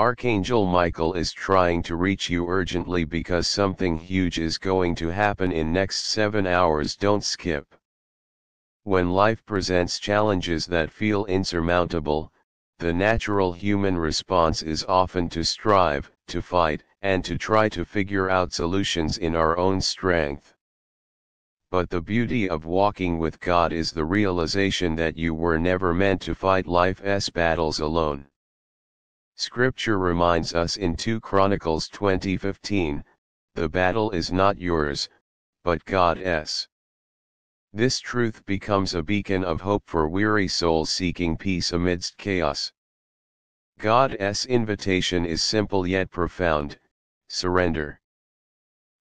Archangel Michael is trying to reach you urgently because something huge is going to happen in next 7 hours don't skip. When life presents challenges that feel insurmountable, the natural human response is often to strive, to fight, and to try to figure out solutions in our own strength. But the beauty of walking with God is the realization that you were never meant to fight life's battles alone. Scripture reminds us in 2 Chronicles 20:15, the battle is not yours, but God's. This truth becomes a beacon of hope for weary souls seeking peace amidst chaos. God's invitation is simple yet profound, surrender.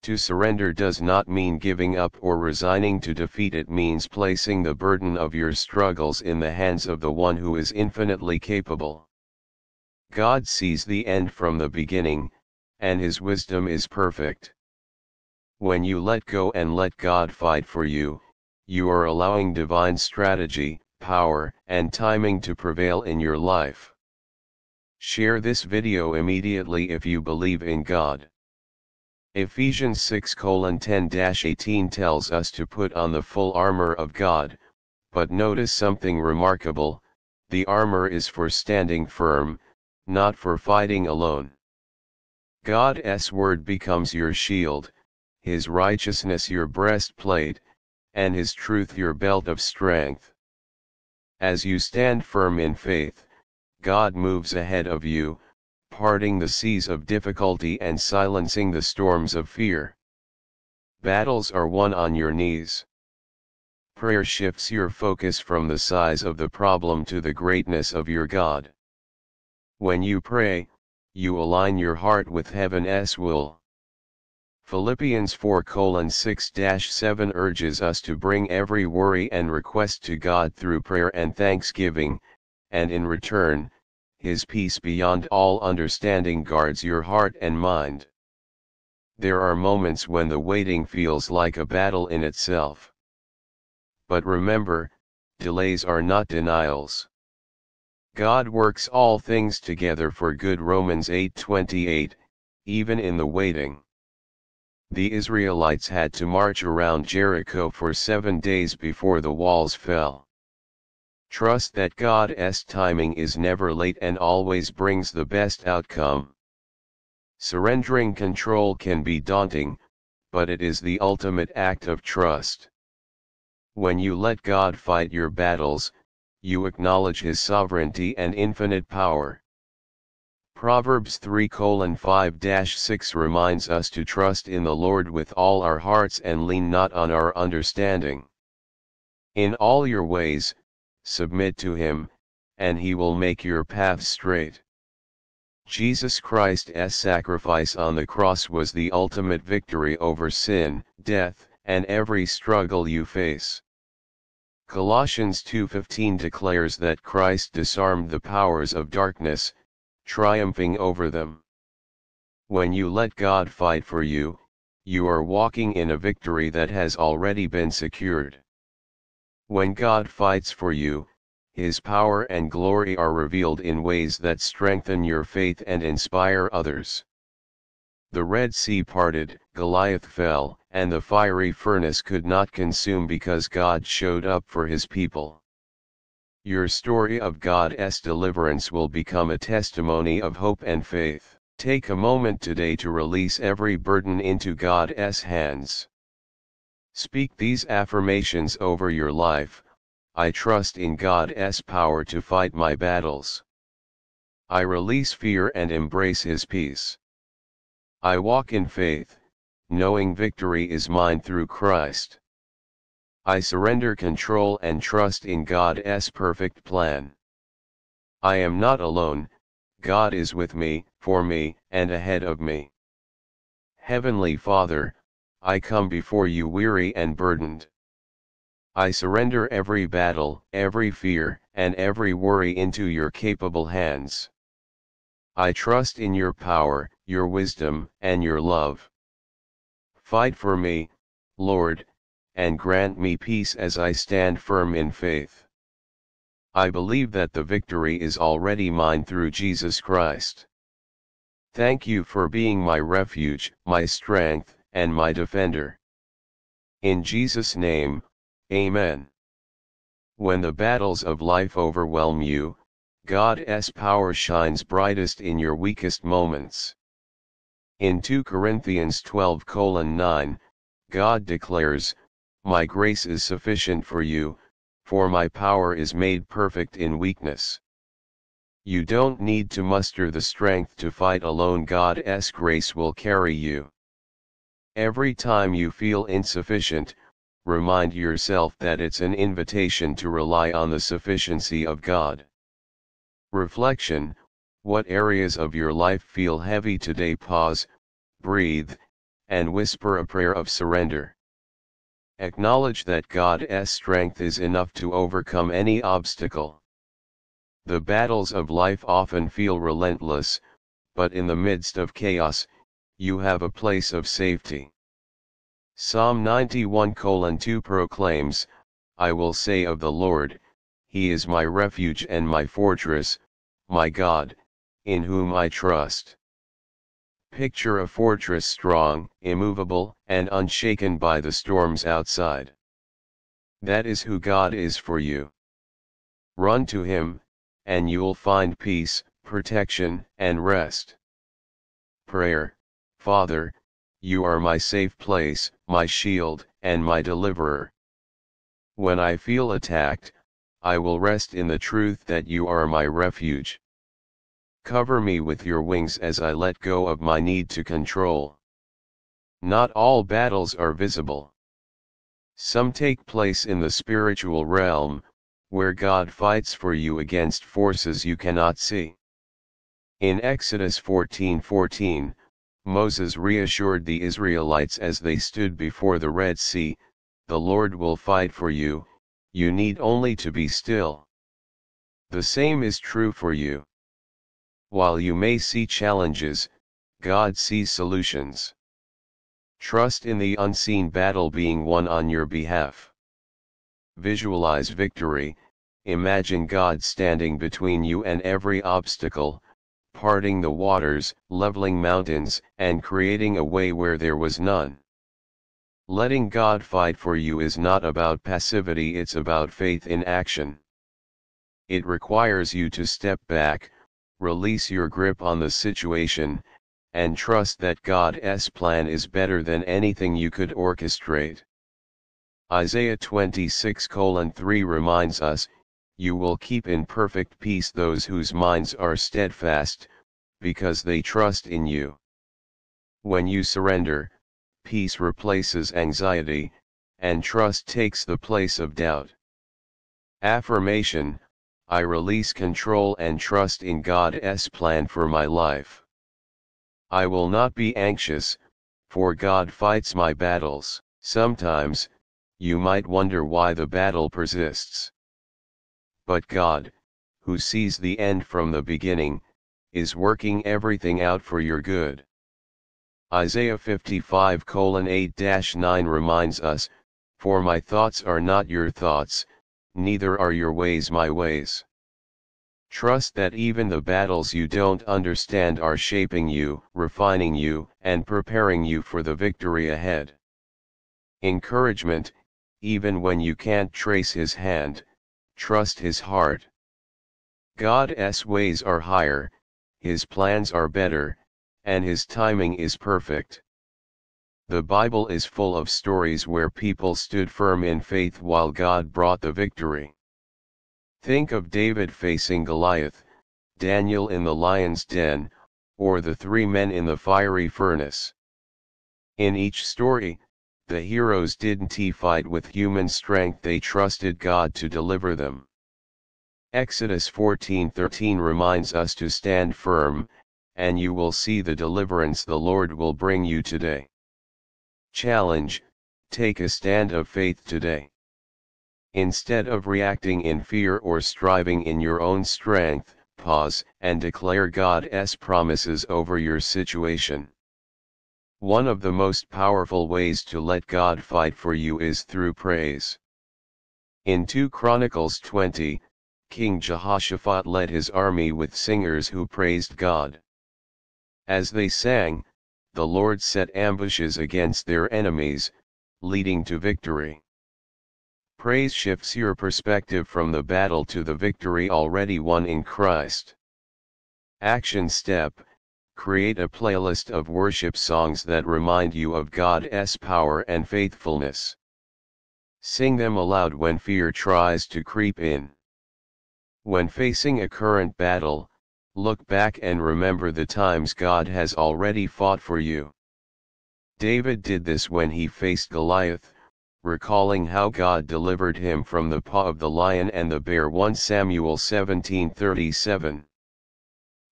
To surrender does not mean giving up or resigning to defeat it means placing the burden of your struggles in the hands of the one who is infinitely capable. God sees the end from the beginning, and his wisdom is perfect. When you let go and let God fight for you, you are allowing divine strategy, power, and timing to prevail in your life. Share this video immediately if you believe in God. Ephesians 6 10-18 tells us to put on the full armor of God, but notice something remarkable, the armor is for standing firm, not for fighting alone. God's word becomes your shield, his righteousness your breastplate, and his truth your belt of strength. As you stand firm in faith, God moves ahead of you, parting the seas of difficulty and silencing the storms of fear. Battles are won on your knees. Prayer shifts your focus from the size of the problem to the greatness of your God. When you pray, you align your heart with heaven's will. Philippians 4 6 7 urges us to bring every worry and request to God through prayer and thanksgiving, and in return, His peace beyond all understanding guards your heart and mind. There are moments when the waiting feels like a battle in itself. But remember, delays are not denials. God works all things together for good Romans 8:28, even in the waiting the Israelites had to march around Jericho for seven days before the walls fell. Trust that God's timing is never late and always brings the best outcome. Surrendering control can be daunting, but it is the ultimate act of trust. When you let God fight your battles, you acknowledge His sovereignty and infinite power. Proverbs 3 5-6 reminds us to trust in the Lord with all our hearts and lean not on our understanding. In all your ways, submit to him, and he will make your paths straight. Jesus Christ's sacrifice on the cross was the ultimate victory over sin, death, and every struggle you face. Colossians 2.15 declares that Christ disarmed the powers of darkness, triumphing over them. When you let God fight for you, you are walking in a victory that has already been secured. When God fights for you, His power and glory are revealed in ways that strengthen your faith and inspire others. The Red Sea parted, Goliath fell, and the fiery furnace could not consume because God showed up for His people. Your story of God's deliverance will become a testimony of hope and faith. Take a moment today to release every burden into God's hands. Speak these affirmations over your life I trust in God's power to fight my battles. I release fear and embrace His peace. I walk in faith, knowing victory is mine through Christ. I surrender control and trust in God's perfect plan. I am not alone, God is with me, for me, and ahead of me. Heavenly Father, I come before you weary and burdened. I surrender every battle, every fear, and every worry into your capable hands. I trust in your power, your wisdom, and your love. Fight for me, Lord, and grant me peace as I stand firm in faith. I believe that the victory is already mine through Jesus Christ. Thank you for being my refuge, my strength, and my defender. In Jesus' name, Amen. When the battles of life overwhelm you, God's power shines brightest in your weakest moments. In 2 Corinthians 12 9, God declares, My grace is sufficient for you, for my power is made perfect in weakness. You don't need to muster the strength to fight alone God's grace will carry you. Every time you feel insufficient, remind yourself that it's an invitation to rely on the sufficiency of God. Reflection What areas of your life feel heavy today? Pause, breathe, and whisper a prayer of surrender. Acknowledge that God's strength is enough to overcome any obstacle. The battles of life often feel relentless, but in the midst of chaos, you have a place of safety. Psalm 91 2 proclaims, I will say of the Lord, He is my refuge and my fortress, my God, in whom I trust. Picture a fortress strong, immovable, and unshaken by the storms outside. That is who God is for you. Run to Him, and you'll find peace, protection, and rest. Prayer Father, you are my safe place, my shield, and my deliverer. When I feel attacked, I will rest in the truth that you are my refuge. Cover me with your wings as I let go of my need to control. Not all battles are visible. Some take place in the spiritual realm, where God fights for you against forces you cannot see. In Exodus 14:14, 14, Moses reassured the Israelites as they stood before the Red Sea, the Lord will fight for you, you need only to be still. The same is true for you. While you may see challenges, God sees solutions. Trust in the unseen battle being won on your behalf. Visualize victory, imagine God standing between you and every obstacle, parting the waters, leveling mountains, and creating a way where there was none. Letting God fight for you is not about passivity it's about faith in action. It requires you to step back, release your grip on the situation, and trust that God's plan is better than anything you could orchestrate. Isaiah 26 3 reminds us, You will keep in perfect peace those whose minds are steadfast, because they trust in you. When you surrender, peace replaces anxiety, and trust takes the place of doubt. Affirmation I release control and trust in God's plan for my life. I will not be anxious, for God fights my battles. Sometimes, you might wonder why the battle persists. But God, who sees the end from the beginning, is working everything out for your good. Isaiah 55 8 9 reminds us, For my thoughts are not your thoughts, neither are your ways my ways. Trust that even the battles you don't understand are shaping you, refining you, and preparing you for the victory ahead. Encouragement even when you can't trace his hand, trust his heart. God's ways are higher, his plans are better, and his timing is perfect. The Bible is full of stories where people stood firm in faith while God brought the victory. Think of David facing Goliath, Daniel in the lion's den, or the three men in the fiery furnace. In each story, the heroes didn't fight with human strength they trusted God to deliver them. Exodus 14:13 reminds us to stand firm, and you will see the deliverance the Lord will bring you today. Challenge, take a stand of faith today. Instead of reacting in fear or striving in your own strength, pause and declare God's promises over your situation. One of the most powerful ways to let God fight for you is through praise. In 2 Chronicles 20, King Jehoshaphat led his army with singers who praised God. As they sang, the Lord set ambushes against their enemies, leading to victory. Praise shifts your perspective from the battle to the victory already won in Christ. Action step Create a playlist of worship songs that remind you of God's power and faithfulness. Sing them aloud when fear tries to creep in. When facing a current battle, look back and remember the times God has already fought for you. David did this when he faced Goliath, recalling how God delivered him from the paw of the lion and the bear 1 Samuel 17:37.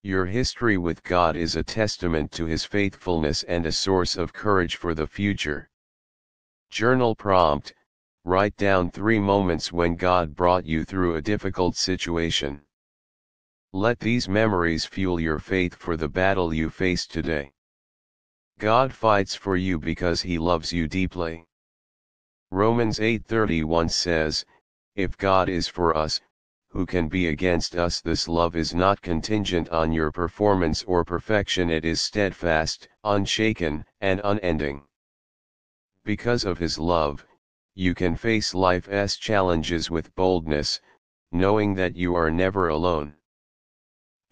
Your history with God is a testament to His faithfulness and a source of courage for the future. Journal prompt Write down three moments when God brought you through a difficult situation. Let these memories fuel your faith for the battle you face today. God fights for you because He loves you deeply. Romans 8:31 says, If God is for us, who can be against us this love is not contingent on your performance or perfection it is steadfast, unshaken, and unending. Because of his love, you can face life's challenges with boldness, knowing that you are never alone.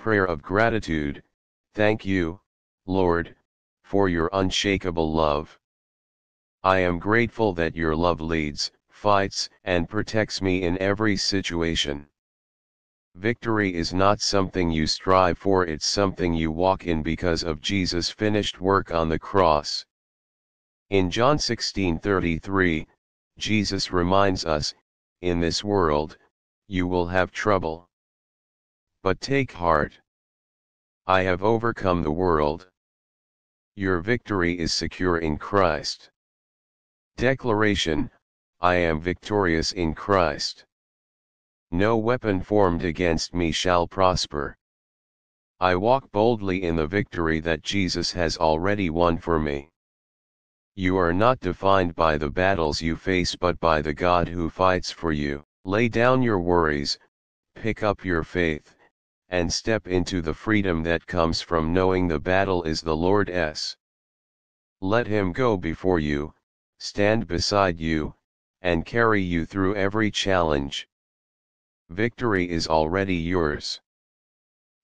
Prayer of Gratitude, Thank you, Lord, for your unshakable love. I am grateful that your love leads, fights, and protects me in every situation. Victory is not something you strive for it's something you walk in because of Jesus' finished work on the cross. In John 16:33, Jesus reminds us, in this world, you will have trouble. But take heart. I have overcome the world. Your victory is secure in Christ. Declaration, I am victorious in Christ. No weapon formed against me shall prosper. I walk boldly in the victory that Jesus has already won for me. You are not defined by the battles you face but by the God who fights for you. Lay down your worries, pick up your faith, and step into the freedom that comes from knowing the battle is the Lord's. Let him go before you, stand beside you, and carry you through every challenge. Victory is already yours.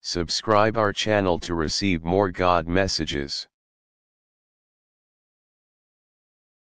Subscribe our channel to receive more God messages.